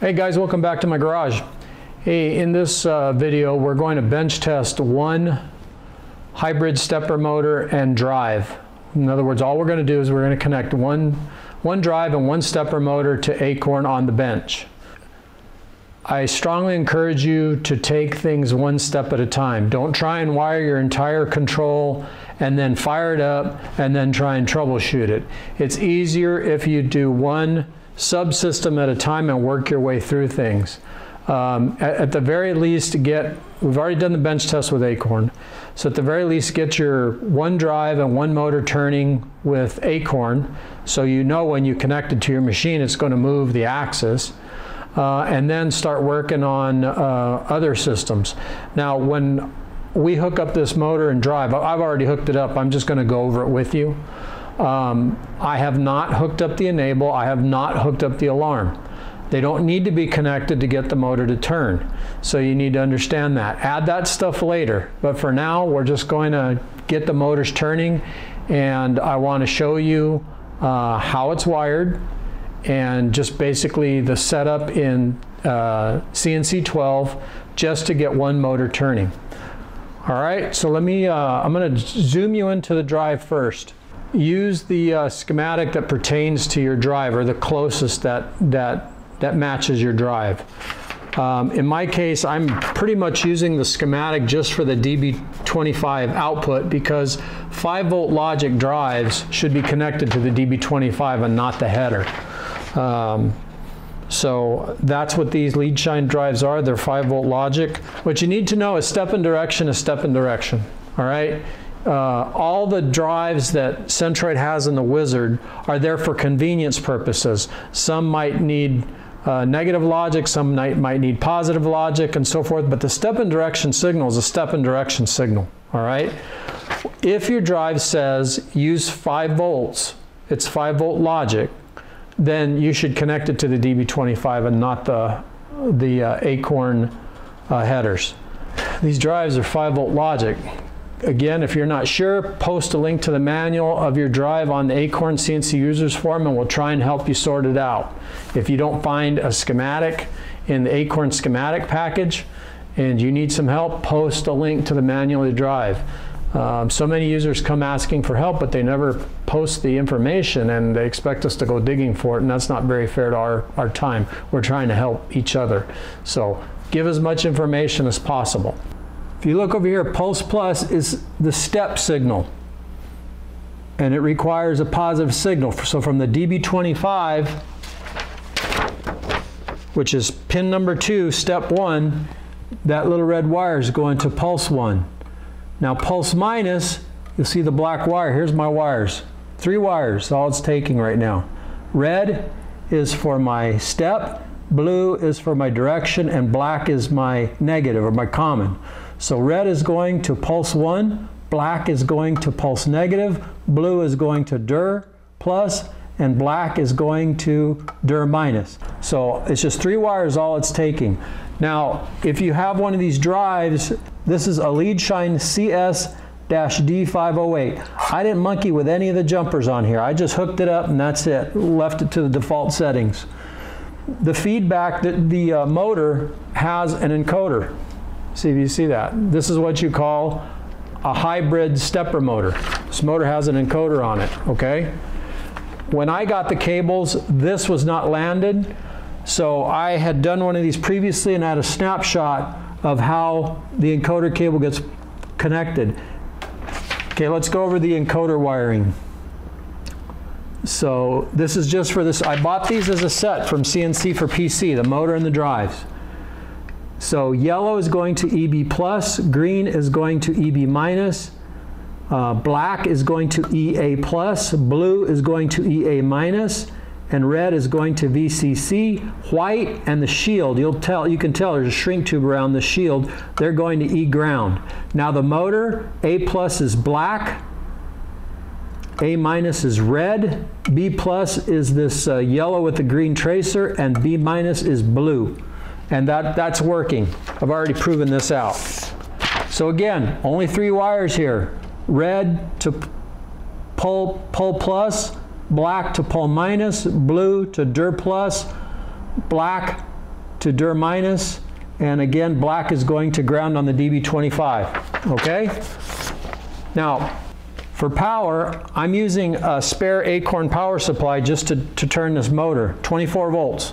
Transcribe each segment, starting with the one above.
Hey guys, welcome back to my garage. Hey, in this uh, video, we're going to bench test one hybrid stepper motor and drive. In other words, all we're going to do is we're going to connect one, one drive and one stepper motor to Acorn on the bench. I strongly encourage you to take things one step at a time. Don't try and wire your entire control and then fire it up and then try and troubleshoot it. It's easier if you do one subsystem at a time and work your way through things. Um, at, at, the very least, get, we've already done the bench test with Acorn, so at the very least get your one drive and one motor turning with Acorn, so you know when you connect it to your machine it's going to move the axis. Uh, and then start working on uh, other systems. Now, when we hook up this motor and drive, I've already hooked it up, I'm just going to go over it with you. Um, I have not hooked up the enable, I have not hooked up the alarm. They don't need to be connected to get the motor to turn. So you need to understand that. Add that stuff later. But for now, we're just going to get the motors turning and I want to show you uh, how it's wired and just basically the setup in uh, CNC 12 just to get one motor turning. All right, so let me, uh, I'm going to zoom you into the drive first use the uh, schematic that pertains to your drive or the closest that, that, that matches your drive. Um, in my case, I'm pretty much using the schematic just for the DB25 output because 5 volt logic drives should be connected to the DB25 and not the header. Um, so that's what these Leadshine drives are. They're 5 volt logic. What you need to know is step in direction is step in direction. All right? Uh, all the drives that Centroid has in the Wizard are there for convenience purposes. Some might need uh, negative logic, some might, might need positive logic, and so forth, but the step and direction signal is a step and direction signal, all right? If your drive says use 5 volts, it's 5 volt logic, then you should connect it to the DB25 and not the, the uh, Acorn uh, headers. These drives are 5 volt logic. Again, if you're not sure, post a link to the manual of your drive on the Acorn CNC Users Forum and we'll try and help you sort it out. If you don't find a schematic in the Acorn schematic package and you need some help, post a link to the manual of the drive. Um, so many users come asking for help, but they never post the information and they expect us to go digging for it, and that's not very fair to our, our time. We're trying to help each other. So give as much information as possible. If you look over here, pulse plus is the step signal. And it requires a positive signal. So from the DB25, which is pin number two, step one, that little red wire is going to pulse one. Now pulse minus, you'll see the black wire. Here's my wires. Three wires, all it's taking right now. Red is for my step, blue is for my direction, and black is my negative or my common. So red is going to pulse 1, black is going to pulse negative, blue is going to dir plus, and black is going to dir minus. So it's just three wires all it's taking. Now, if you have one of these drives, this is a Leadshine CS D508. I didn't monkey with any of the jumpers on here. I just hooked it up and that's it. Left it to the default settings. The feedback that the uh, motor has an encoder. See if you see that. This is what you call a hybrid stepper motor. This motor has an encoder on it, okay? When I got the cables, this was not landed. So I had done one of these previously and I had a snapshot of how the encoder cable gets connected. Okay, let's go over the encoder wiring. So this is just for this. I bought these as a set from CNC4PC, the motor and the drives. So yellow is going to EB plus, green is going to EB minus, uh, black is going to EA plus, blue is going to EA minus, and red is going to VCC. White and the shield, you'll tell, you can tell there's a shrink tube around the shield. They're going to E ground. Now the motor, A plus is black, A minus is red, B plus is this uh, yellow with the green tracer, and B minus is blue. And that, that's working. I've already proven this out. So again, only three wires here. Red to pull, pull plus, black to pull minus, blue to dir plus, black to DIR minus, and again, black is going to ground on the DB25, okay? Now, for power, I'm using a spare Acorn power supply just to, to turn this motor, 24 volts.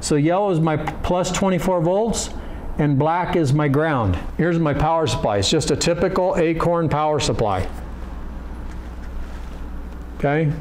So yellow is my plus 24 volts, and black is my ground. Here's my power supply. It's just a typical Acorn power supply. Okay?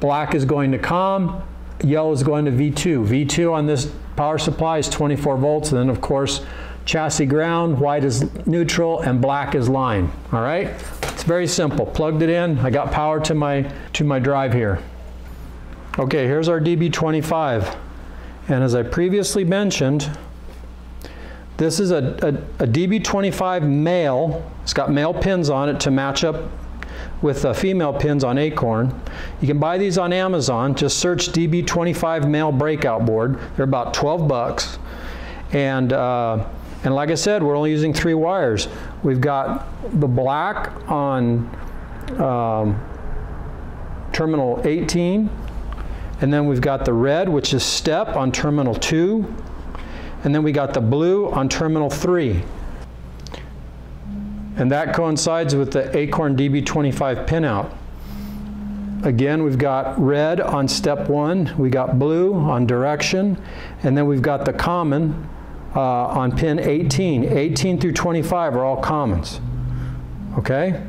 Black is going to COM, yellow is going to V2. V2 on this power supply is 24 volts, and then of course chassis ground, white is neutral, and black is line. All right? It's very simple. Plugged it in, I got power to my, to my drive here. Okay, here's our DB25. And as I previously mentioned, this is a, a, a DB25 male. It's got male pins on it to match up with uh, female pins on Acorn. You can buy these on Amazon. Just search DB25 male breakout board. They're about 12 bucks. And, uh, and like I said, we're only using three wires. We've got the black on um, terminal 18, and then we've got the red, which is step on terminal 2, and then we got the blue on terminal 3. And that coincides with the Acorn DB25 pinout. Again, we've got red on step 1, we got blue on direction, and then we've got the common uh, on pin 18. 18 through 25 are all commons. Okay?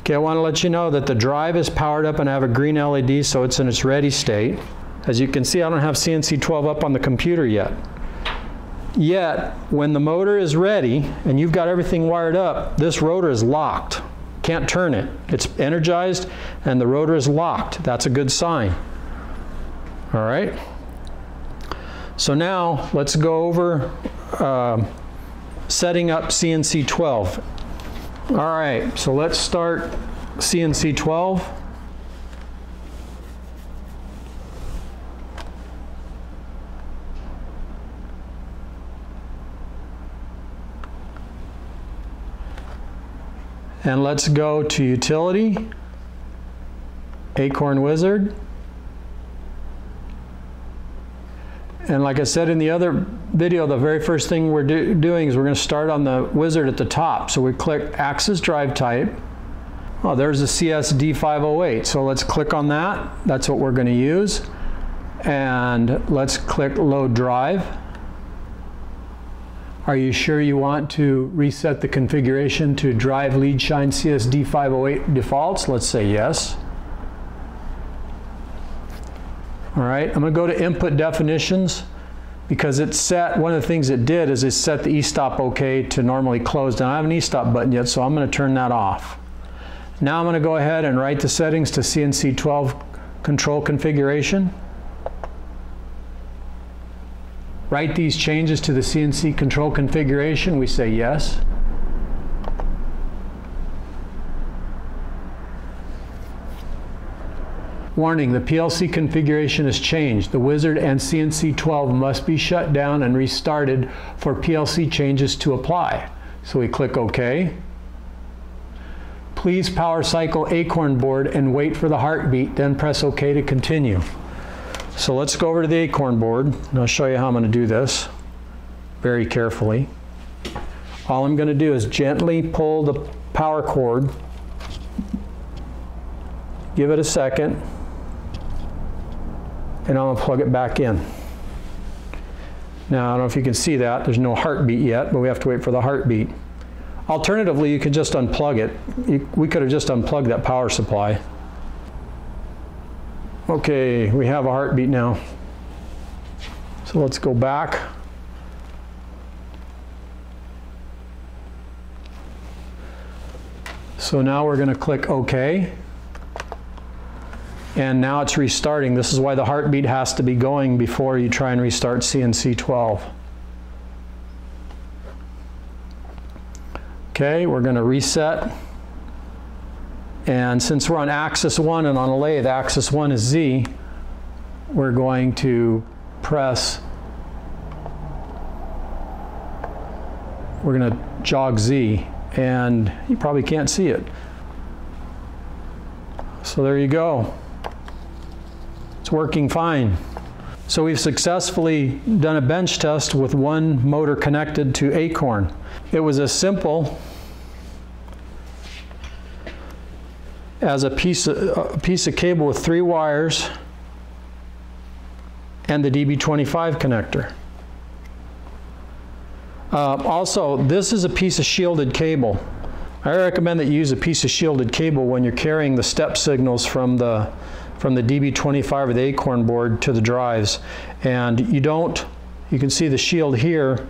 Okay, I want to let you know that the drive is powered up and I have a green LED so it's in its ready state. As you can see, I don't have CNC 12 up on the computer yet. Yet, when the motor is ready and you've got everything wired up, this rotor is locked. Can't turn it. It's energized and the rotor is locked. That's a good sign. All right? So now let's go over uh, setting up CNC 12. All right, so let's start CNC 12. And let's go to Utility, Acorn Wizard. And like I said in the other video, the very first thing we're do doing is we're going to start on the wizard at the top. So we click Axis Drive Type. Oh, there's the CSD508. So let's click on that. That's what we're going to use. And let's click Load Drive. Are you sure you want to reset the configuration to drive Leadshine CSD508 defaults? Let's say yes. All right, I'm going to go to input definitions because it set, one of the things it did is it set the e-stop OK to normally closed. And I have an e-stop button yet, so I'm going to turn that off. Now I'm going to go ahead and write the settings to CNC 12 control configuration. Write these changes to the CNC control configuration. We say yes. Warning, the PLC configuration has changed. The Wizard and CNC 12 must be shut down and restarted for PLC changes to apply. So we click OK. Please power cycle Acorn board and wait for the heartbeat, then press OK to continue. So let's go over to the Acorn board, and I'll show you how I'm going to do this very carefully. All I'm going to do is gently pull the power cord, give it a second, and I'm to plug it back in. Now, I don't know if you can see that. There's no heartbeat yet, but we have to wait for the heartbeat. Alternatively, you could just unplug it. You, we could have just unplugged that power supply. Okay, we have a heartbeat now. So let's go back. So now we're going to click OK and now it's restarting. This is why the heartbeat has to be going before you try and restart CNC 12. Okay, we're going to reset. And since we're on axis 1 and on a lathe, axis 1 is Z, we're going to press, we're going to jog Z, and you probably can't see it. So there you go. It's working fine. So we've successfully done a bench test with one motor connected to Acorn. It was as simple as a piece of, a piece of cable with three wires and the DB25 connector. Uh, also, this is a piece of shielded cable. I recommend that you use a piece of shielded cable when you're carrying the step signals from the from the DB25 or the Acorn board to the drives. And you don't, you can see the shield here,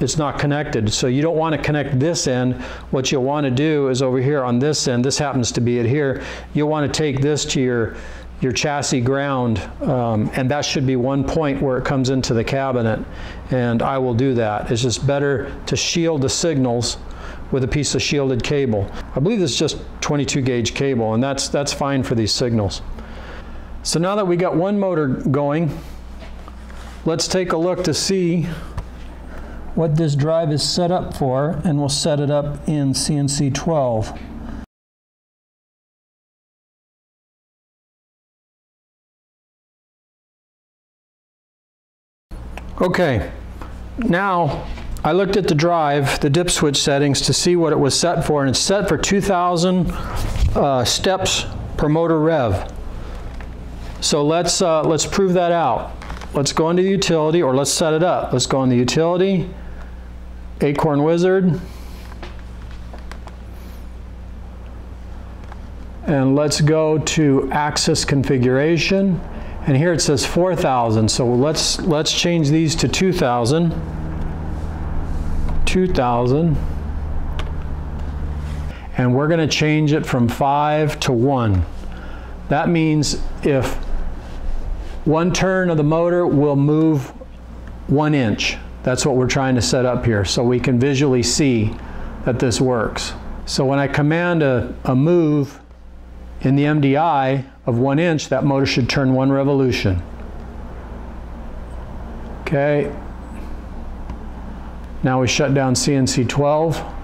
it's not connected. So you don't want to connect this end. What you'll want to do is over here on this end, this happens to be it here, you'll want to take this to your your chassis ground, um, and that should be one point where it comes into the cabinet, and I will do that. It's just better to shield the signals with a piece of shielded cable. I believe this is just 22 gauge cable, and that's, that's fine for these signals. So now that we got one motor going, let's take a look to see what this drive is set up for, and we'll set it up in CNC 12. Okay, now I looked at the drive, the dip switch settings to see what it was set for, and it's set for 2,000 uh, steps per motor rev. So let's, uh, let's prove that out. Let's go into the utility, or let's set it up. Let's go in the utility, Acorn Wizard, and let's go to axis configuration. And here it says 4,000, so let's, let's change these to 2,000. 2,000. And we're going to change it from 5 to 1. That means if one turn of the motor will move one inch. That's what we're trying to set up here so we can visually see that this works. So when I command a, a move in the MDI, of one inch, that motor should turn one revolution. Okay. Now we shut down CNC 12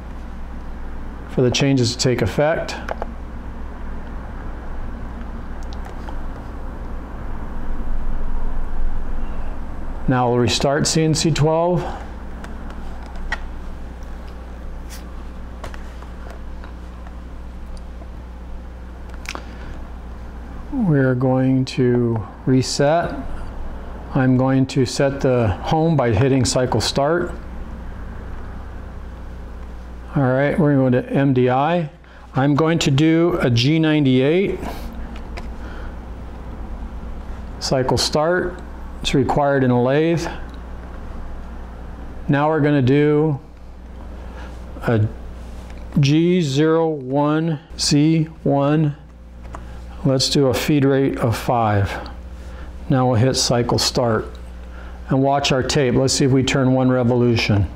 for the changes to take effect. Now we'll restart CNC 12. we're going to reset. I'm going to set the home by hitting cycle start. All right, we're going to go to MDI. I'm going to do a G98. Cycle start. It's required in a lathe. Now we're going to do a G01Z1 Let's do a feed rate of five. Now we'll hit cycle start and watch our tape. Let's see if we turn one revolution.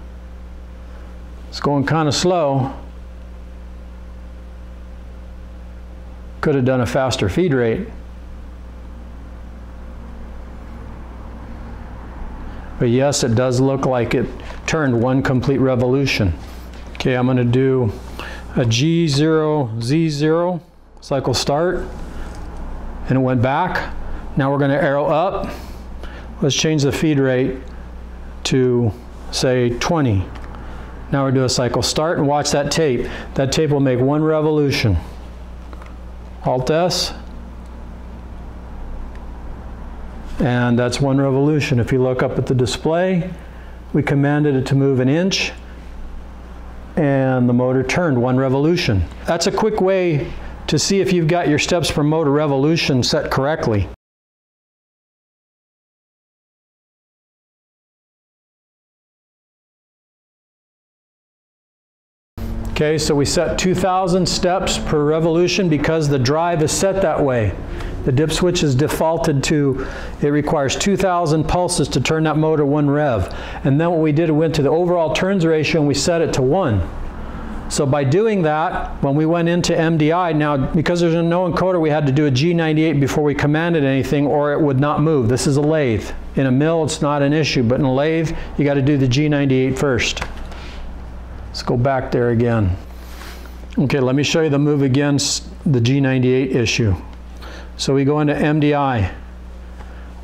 It's going kind of slow. Could have done a faster feed rate. But yes, it does look like it turned one complete revolution. Okay, I'm going to do a G0, Z0, cycle start and it went back. Now we're going to arrow up. Let's change the feed rate to say 20. Now we're do a cycle start and watch that tape. That tape will make one revolution. Alt S. And that's one revolution. If you look up at the display, we commanded it to move an inch and the motor turned one revolution. That's a quick way to see if you've got your steps per motor revolution set correctly. Okay, so we set 2,000 steps per revolution because the drive is set that way. The dip switch is defaulted to, it requires 2,000 pulses to turn that motor one rev. And then what we did, we went to the overall turns ratio and we set it to one. So by doing that, when we went into MDI, now because there's no encoder, we had to do a G98 before we commanded anything or it would not move. This is a lathe. In a mill, it's not an issue, but in a lathe, you got to do the G98 first. Let's go back there again. Okay, let me show you the move against the G98 issue. So we go into MDI.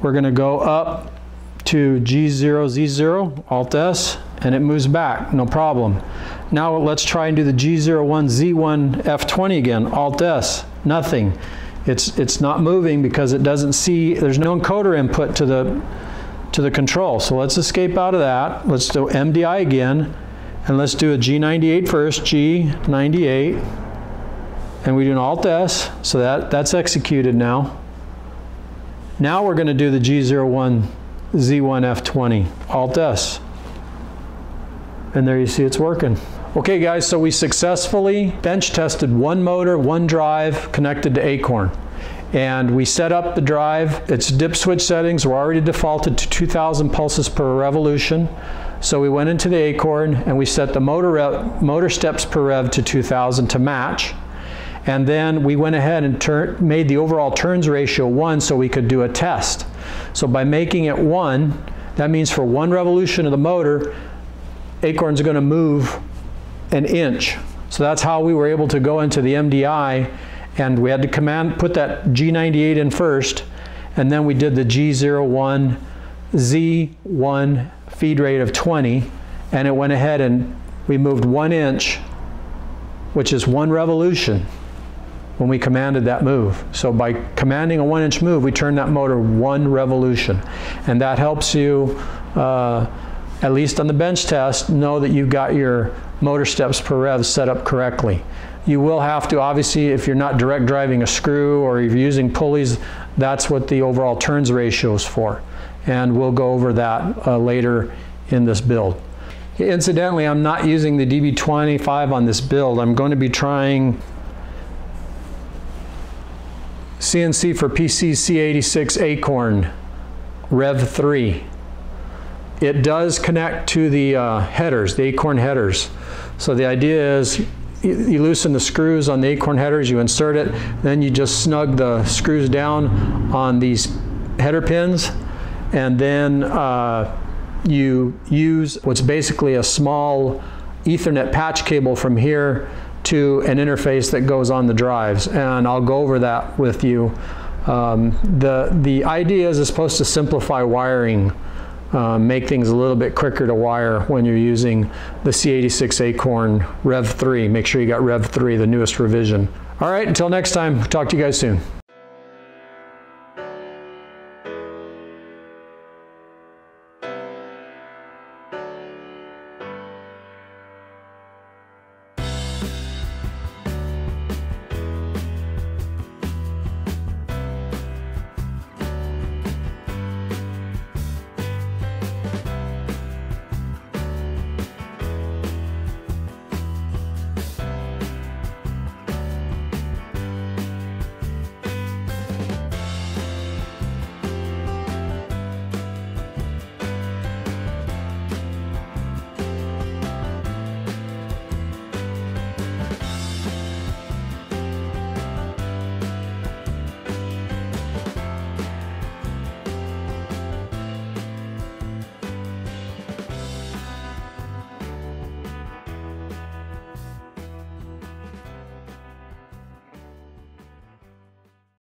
we're going to go up to G0Z0, Alt S, and it moves back, no problem. Now let's try and do the G01Z1 F20 again, Alt S, nothing. It's, it's not moving because it doesn't see, there's no encoder input to the, to the control. So let's escape out of that. Let's do MDI again, and let's do a G98 first, G98, and we do an Alt S, so that, that's executed now. Now we're going to do the G01 Z1F20, Alt S. And there you see it's working. Okay guys, so we successfully bench tested one motor, one drive connected to Acorn. And we set up the drive, its dip switch settings were already defaulted to 2000 pulses per revolution. So we went into the Acorn and we set the motor, motor steps per rev to 2000 to match. And then we went ahead and made the overall turns ratio one so we could do a test. So by making it one, that means for one revolution of the motor, Acorn's going to move an inch. So that's how we were able to go into the MDI and we had to command put that G98 in first and then we did the G01 Z1 feed rate of 20 and it went ahead and we moved one inch which is one revolution when we commanded that move. So by commanding a one inch move, we turn that motor one revolution. And that helps you, uh, at least on the bench test, know that you've got your motor steps per rev set up correctly. You will have to, obviously, if you're not direct driving a screw or if you're using pulleys, that's what the overall turns ratio is for. And we'll go over that uh, later in this build. Incidentally, I'm not using the DB25 on this build. I'm going to be trying CNC4PC C86 Acorn Rev 3. It does connect to the uh, headers, the Acorn headers. So the idea is you, you, loosen the screws on the Acorn headers, you insert it, then you just snug the screws down on these header pins, and then uh, you use what's basically a small Ethernet patch cable from here to an interface that goes on the drives. And I'll go over that with you. Um, the, the idea is it's supposed to simplify wiring, uh, make things a little bit quicker to wire when you're using the C86 Acorn Rev 3. Make sure you got Rev 3, the newest revision. All right, until next time, talk to you guys soon.